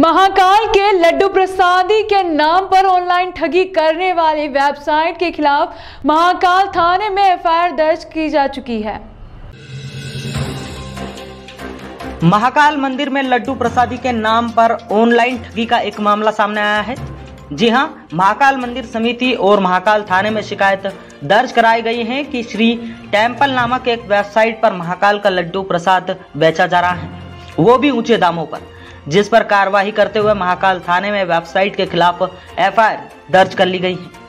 महाकाल के लड्डू प्रसादी के नाम पर ऑनलाइन ठगी करने वाली वेबसाइट के खिलाफ महाकाल थाने में एफआईआर दर्ज की जा चुकी है। महाकाल मंदिर में लड्डू प्रसादी के नाम पर ऑनलाइन ठगी का एक मामला सामने आया है। जी हाँ, महाकाल मंदिर समिति और महाकाल थाने में शिकायत दर्ज कराई गई है कि श्री टेंपल नामक एक वेबसाइट पर महाकाल का लड्डू प्रसाद बेचा जा रहा है। वो भी ऊँचे दामों पर। जिस पर कार्रवाई करते हुए महाकाल थाने में वेबसाइट के खिलाफ एफआईआर दर्ज कर ली गई। है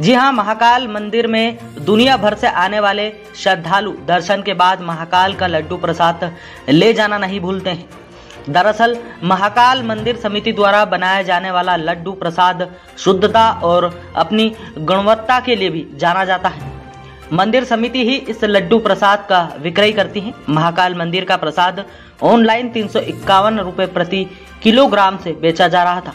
जी हाँ, महाकाल मंदिर में दुनिया भर से आने वाले श्रद्धालु दर्शन के बाद महाकाल का लड्डू प्रसाद ले जाना नहीं भूलते हैं। दरअसल, महाकाल मंदिर समिति द्वारा बनाया जाने वाला लड्डू प्रसाद शुद्धता और अपनी गुणवत्ता के लिए भी जाना जाता है। मंदिर समिति ही इस लड्डू प्रसाद का विक्रय करती है। महाकाल मंदिर का प्रसाद ऑनलाइन तीन सौ प्रति किलोग्राम से बेचा जा रहा था।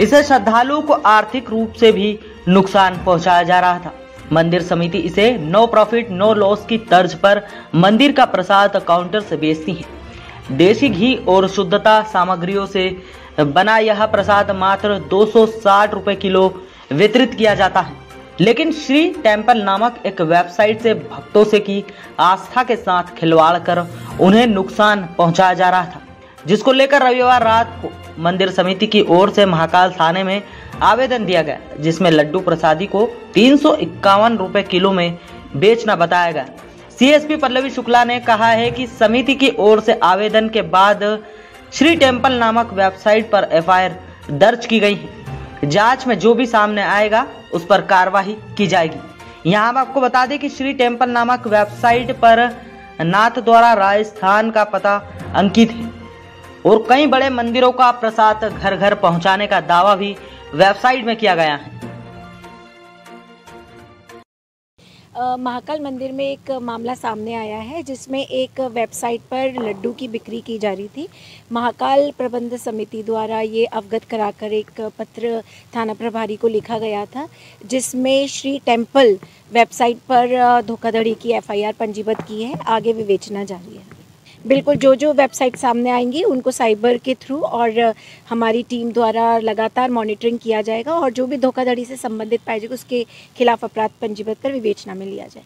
इसे श्रद्धालुओं को आर्थिक रूप से भी नुकसान पहुँचाया जा रहा था। मंदिर समिति इसे नो प्रॉफिट, नो लॉस की तर्ज पर मंदिर का प्रसाद काउंटर से बेचती है। देसी घी और शुद्धता सामग्रियों से बना यह प्रसाद मात्र 260 रुपए किलो वितरित किया जाता है। लेकिन श्री टेंपल नामक एक वेबसाइट से भक्तों से की आस्था के साथ खिलवाड़ कर उन्हें नुकसान पहुँचाया जा रहा था, जिसको लेकर रविवार रात को मंदिर समिति की ओर से महाकाल थाने में आवेदन दिया गया, जिसमें लड्डू प्रसादी को तीन रुपए किलो में बेचना बताया गया। सीएसपी पल्लवी शुक्ला ने कहा है कि समिति की ओर से आवेदन के बाद श्री टेंपल नामक वेबसाइट पर एफआईआर दर्ज की गई है। जाँच में जो भी सामने आएगा, उस पर कार्रवाई की जाएगी। यहाँ हम आपको बता दें कि श्री टेंपल नामक वेबसाइट पर नाथ द्वारा राजस्थान का पता अंकित है। और कई बड़े मंदिरों का प्रसाद घर घर पहुँचाने का दावा भी वेबसाइट में किया गया है। महाकाल मंदिर में एक मामला सामने आया है, जिसमें एक वेबसाइट पर लड्डू की बिक्री की जा रही थी। महाकाल प्रबंध समिति द्वारा ये अवगत कराकर एक पत्र थाना प्रभारी को लिखा गया था, जिसमें श्री टेंपल वेबसाइट पर धोखाधड़ी की एफआईआर पंजीबद्ध की है, आगे विवेचना जारी है। बिल्कुल जो जो वेबसाइट सामने आएँगी, उनको साइबर के थ्रू और हमारी टीम द्वारा लगातार मॉनिटरिंग किया जाएगा और जो भी धोखाधड़ी से संबंधित पाए जाएगा उसके खिलाफ अपराध पंजीबद्ध कर विवेचना में लिया जाए।